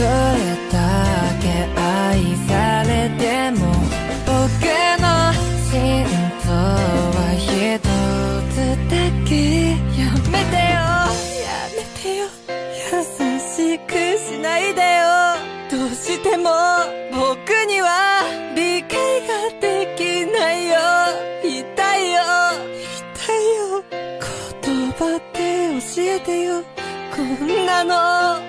どれだけ愛されても僕の心臓は一つだけ。やめてよ。やめてよ優しくしないでよ。どうしても僕には理解ができないよ。痛いよ。痛いよ。言葉で教えてよ。こんなの。